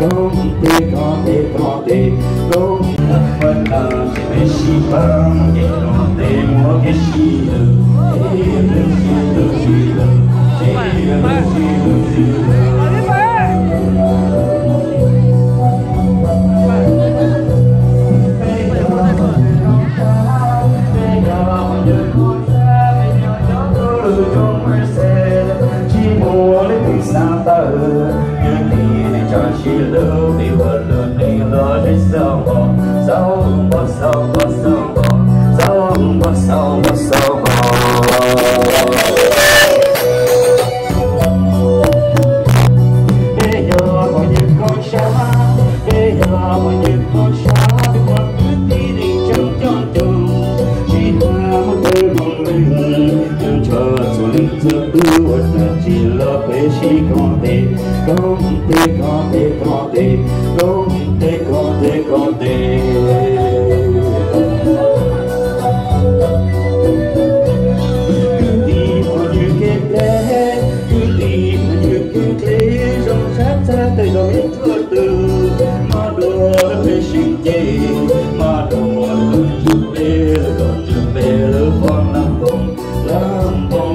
Canté, canté, canté, canté Voilà, je suis pas Canté, moi lưu bị vợ lượn đi lỡ đi sao bỏ sao bỏ sao bỏ sao bỏ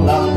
long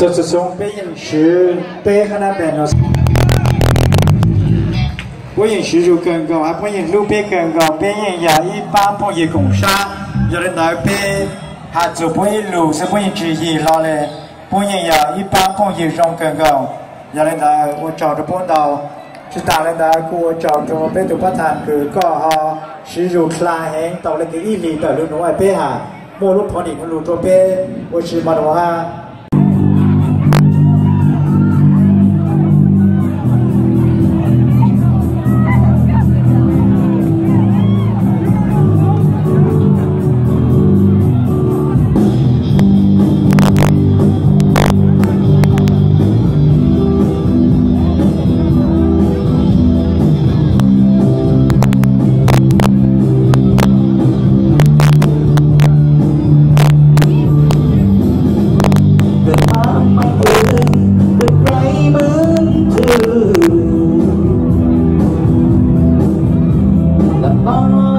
这是从不允许对河南边的，不允许就更高，还不允许别更高，别人要一般不一共上，有人来别还走不一路是不允许一老嘞，不人要一般不一种更高，有人来我找着碰到。chúng ta lên đó cô chọn cho bên tụ phát hành cứ có họ sử dụng là hẹn tàu lên cái ý lý tàu lưu nụ ai bê hà. Mua lúc phó đỉnh lưu trô bê ô sư mà đồ ha Oh.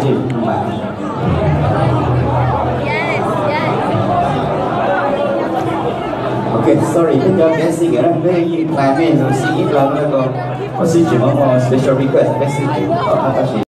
Yes, yes. Okay, sorry, bây giờ bé xin gửi đăng với những bài mẹ rồi xin ít lắm special request